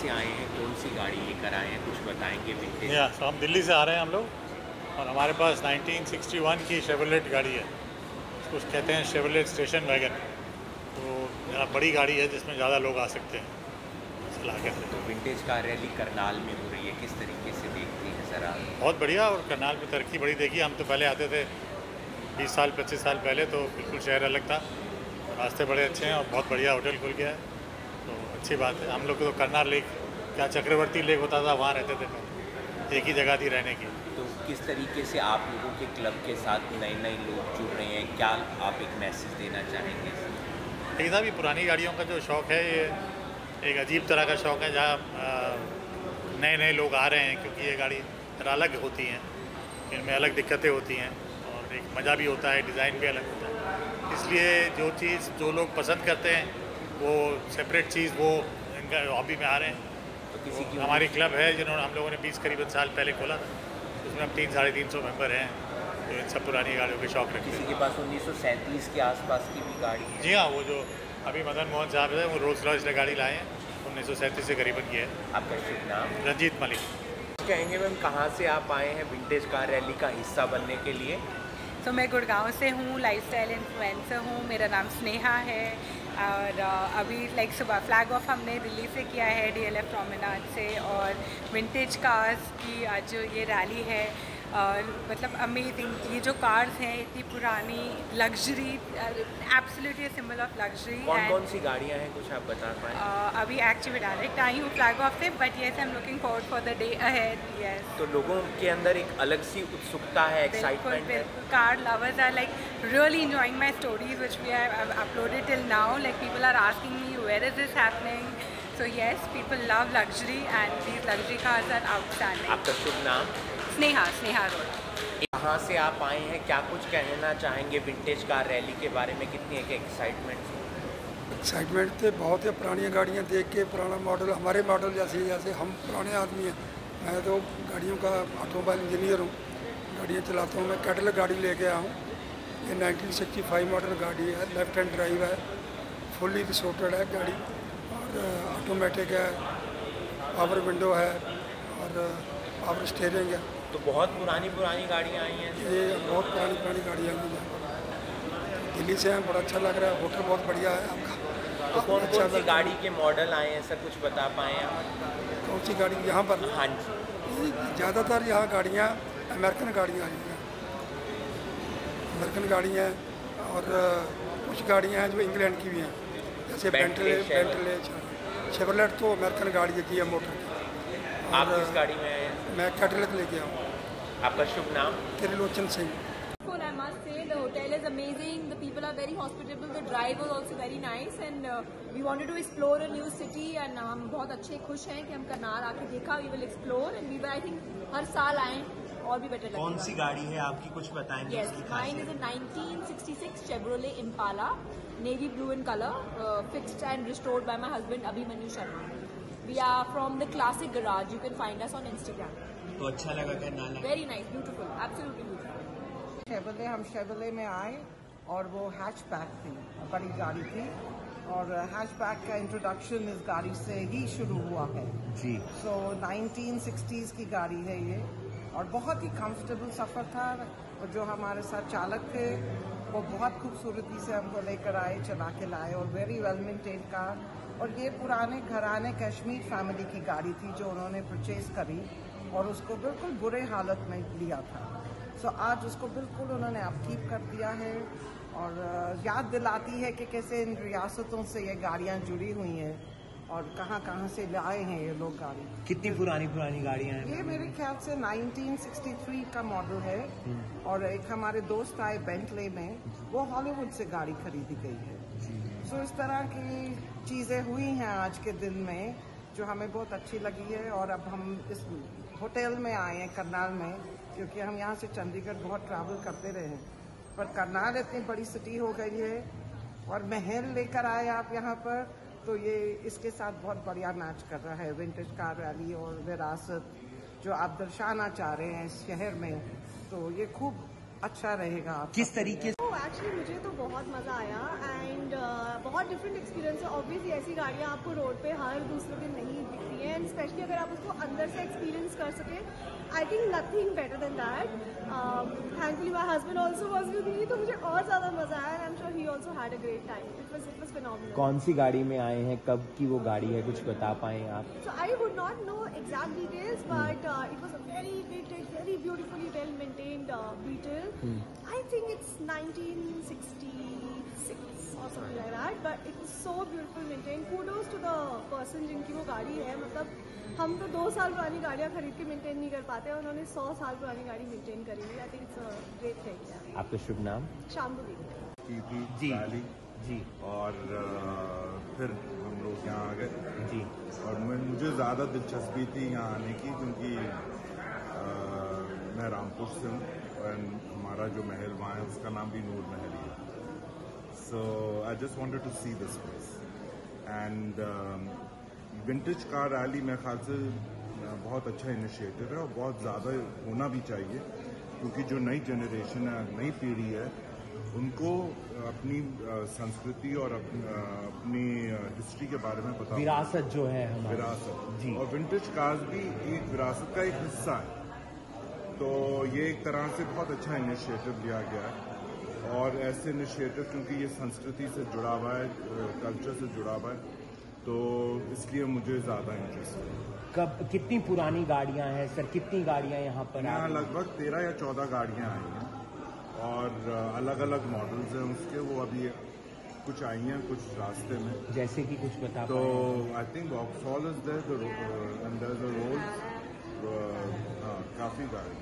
से आए हैं कौन सी गाड़ी लेकर आए हैं कुछ बताएँगे विंटेज या तो हम दिल्ली से आ रहे हैं हम लोग और हमारे पास 1961 की शेवलेट गाड़ी है। उसको कहते हैं शेवलेट स्टेशन वैगन तो ज़रा बड़ी गाड़ी है जिसमें ज़्यादा लोग आ सकते हैं। तो विंटेज कार रैली करनाल में हो रही है किस तरीके से देखती है सर बहुत बढ़िया और करनाल में तरक्की बड़ी देखी। हम तो पहले आते थे बीस साल पच्चीस साल पहले तो बिल्कुल शहर अलग था। रास्ते बड़े अच्छे हैं और बहुत बढ़िया होटल खुल गया है। अच्छी बात है। हम लोग को तो करनाल लेक क्या चक्रवर्ती लेक होता था वहाँ रहते थे पहले एक ही जगह थी रहने की। तो किस तरीके से आप लोगों के क्लब के साथ नए नए लोग जुड़ रहे हैं? क्या आप एक मैसेज देना चाहेंगे? लेकिन साहब ये पुरानी गाड़ियों का जो शौक़ है ये एक अजीब तरह का शौक़ है जहाँ नए नए लोग आ रहे हैं क्योंकि ये गाड़ी अलग होती हैं। इनमें अलग दिक्कतें होती हैं और एक मज़ा भी होता है डिज़ाइन भी अलग होता है। इसलिए जो चीज़ जो लोग पसंद करते हैं वो सेपरेट चीज़ वो इनका हॉबी में आ रहे हैं। तो किसी की हमारी क्लब है जिन्होंने हम लोगों ने बीस करीबन साल पहले खोला था। उसमें हम तीन साढ़े तीन सौ मेंबर हैं। तो इन सब पुरानी गाड़ियों के शौक रखते किसी हैं। के पास उन्नीस सौ सैंतीस के आसपास की भी गाड़ी है? जी हाँ वो जो अभी मदन मोहन साहब है वो रोज रॉयस ने गाड़ी लाए हैं। उन्नीस सौ सैंतीस से करीबन की है। आपका शुभ नाम? रंजीत मलिक। कहेंगे मैम कहाँ से आप आए हैं विंटेज कार रैली का हिस्सा बनने के लिए? तो मैं गुड़गांव से हूँ लाइफस्टाइल इन्फ्लुएंसर हूँ मेरा नाम स्नेहा है। और अभी लाइक सुबह फ्लैग ऑफ़ हमने दिल्ली से किया है डीएलएफ एल से और विंटेज कार्स की आज जो ये रैली है मतलब अमेजिंग ये जो कार्स हैं इतनी पुरानी luxury absolutely symbol of luxury कौन कौन सी गाड़ियाँ हैं कुछ आप बता पाए? अभी एक्चुअली डायरेक्ट आई हूँ फ्लैग ऑफ़ से but yes I am looking forward for the day ahead yes तो लोगों के अंदर एक अलग सी उत्सुकता है एक्साइटमेंट है? Car lovers are like really enjoying my stories which we have uploaded till now like people are asking me where is this happening so yes people love luxury and these luxury cars are outstanding आपका शुभ नाम? Sneha sneha road कहाँ से आप आए हैं? क्या कुछ कहना चाहेंगे विंटेज कार रैली के बारे में? कितनी एक एक्साइटमेंट एक्साइटमेंट तो बहुत है पुरानी गाड़ियाँ देख के पुराना मॉडल हमारे मॉडल जैसे जैसे हम पुराने आदमी हैं। मैं तो गाड़ियों का ऑटोमोबाइल इंजीनियर हूँ। गाड़ियाँ चलाता हूँ मैं कैटल गाड़ी लेके आया हूँ। ये 1965 मॉडल गाड़ी है लेफ़्ट हैंड ड्राइव है फुल्ली रिसोर्टेड है गाड़ी। और ऑटोमेटिक है पावर विंडो है और पावर स्टेयरिंग है। तो बहुत पुरानी पुरानी गाड़ियाँ आई हैं ये बहुत पुरानी पुरानी गाड़ियाँ आई हैं। दिल्ली से हैं बड़ा अच्छा लग रहा है। होटल बहुत बढ़िया है आपका। तो कौन अच्छा कौन सी गाड़ी के मॉडल आए हैं? सर कुछ बता पाए आप? कौन सी गाड़ी? यहाँ पर? हाँ जी। ज़्यादातर यहाँ गाड़ियाँ अमेरिकन गाड़ियाँ आई हैं। अमेरिकन गाड़ियाँ हैं और कुछ गाड़ियाँ हैं जो इंग्लैंड की भी हैं। जैसे बेंटले बेंटले शेवरलेट तो अमेरिकन गाड़ी है जी मोटर आप किस गाड़ी में हैं? मैं कैटलग लेके हूँ आपका शुभ नाम Trilochan Singh I must say. The hotel is amazing. The people are very hospitable. The drive was also very nice. And uh, we wanted to explore a new city. And uh, हम बहुत अच्छे खुश हैं कि हम करनाल आके देखा. We will explore. And we will, I think, हर साल आए और भी बेटर कौन सी गाड़ी है आपकी कुछ बताएँगे Yes, उसकी mine is a 1966 Chevrolet Impala, navy blue in color, uh, fixed and restored by my husband Abhimanyu Sharma. We are from the Classic Garage. You can find us on Instagram. तो अच्छा लगा करनाल आके? Very nice, beautiful, absolutely beautiful. शेवले हम शेवले में आए और वो hatchback थी बड़ी गाड़ी थी और हैचबैक का इंट्रोडक्शन इस गाड़ी से ही शुरू हुआ है जी सो so, 1960s की गाड़ी है ये और बहुत ही कंफर्टेबल सफ़र था और जो हमारे साथ चालक थे वो बहुत खूबसूरती से हमको लेकर आए चला के लाए और वेरी वेल मेंटेन कार और ये पुराने घराने कश्मीर फैमिली की गाड़ी थी जो उन्होंने परचेज करी और उसको बिल्कुल बुरे हालत में लिया था। सो so, आज उसको बिल्कुल उन्होंने अपकीप कर दिया है और याद दिलाती है कि कैसे इन रियासतों से ये गाड़ियाँ जुड़ी हुई हैं और कहाँ कहाँ से लाए हैं ये लोग गाड़ी। कितनी पुरानी पुरानी गाड़ियाँ हैं? ये मेरे ख्याल से 1963 का मॉडल है और एक हमारे दोस्त आए बेंटले में वो हॉलीवुड से गाड़ी खरीदी गई है। सो इस तरह की चीज़ें हुई हैं आज के दिन में जो हमें बहुत अच्छी लगी है और अब हम इस होटल में आए हैं करनाल में क्योंकि हम यहाँ से चंडीगढ़ बहुत ट्रैवल करते रहे हैं। पर करनाल इतनी बड़ी सिटी हो गई है और महल लेकर आए आप यहाँ पर तो ये इसके साथ बहुत बढ़िया मैच कर रहा है। विंटेज कार रैली और विरासत जो आप दर्शाना चाह रहे हैं इस शहर में तो ये खूब अच्छा रहेगा किस तरीके तो एक्चुअली मुझे तो बहुत मज़ा आया डिफरेंट एक्सपीरियंस है ऑब्वियसली ऐसी गाड़ियाँ आपको रोड पे हर दूसरे दिन नहीं दिखती हैं एंड स्पेशली अगर आप उसको अंदर से एक्सपीरियंस कर सकें I think nothing better than that thankfully my husband also was with me तो मुझे और ज़्यादा मज़ा आया I am sure he also had a great time it was it was phenomenal कौन सी गाड़ी में आए हैं कब की वो गाड़ी है कुछ बता पाए आप? So I would not know exact details, but uh, it was a very vintage, very beautifully well maintained uh, Beetle. I think it's 1966 or but it was so beautiful maintained. Kudos to the person जिनकी वो गाड़ी है मतलब हम तो दो साल पुरानी गाड़ियाँ खरीद के मेंटेन नहीं कर पाते उन्होंने सौ साल पुरानी गाड़ी मेंटेन करी हुई I think it's great thing आपका शुभ नाम? शाम थी जी। जी। और फिर हम लोग यहाँ आ गए। जी। और मुझे ज़्यादा दिलचस्पी थी यहाँ आने की क्योंकि मैं रामपुर से हूँ और हमारा जो महल वहाँ है उसका नाम भी नूर महल ही। So I just wanted to see this place and vintage car rally मेरे ख्याल से बहुत अच्छा इनिशिएटिव है और बहुत ज़्यादा होना भी चाहिए क्योंकि जो नई जनरेशन है नई पीढ़ी है उनको अपनी संस्कृति और अपनी हिस्ट्री के बारे में पता विरासत जो है विरासत। जी। और विंटेज कार्स भी एक विरासत का एक हिस्सा है। तो ये एक तरह से बहुत अच्छा इनिशिएटिव लिया गया है। और ऐसे इनिशिएटिव क्योंकि ये संस्कृति से जुड़ा हुआ है कल्चर से जुड़ा हुआ है तो इसलिए मुझे ज़्यादा इंटरेस्ट है। कब कितनी पुरानी गाड़ियाँ हैं सर? कितनी गाड़ियाँ यहाँ पर यहाँ लगभग तेरह या चौदह गाड़ियाँ आई हैं और अलग अलग मॉडल्स हैं उसके वो अभी कुछ आई हैं कुछ रास्ते में। जैसे कि कुछ बता तो I think Vauxhall is there there role काफ़ी गाड़ी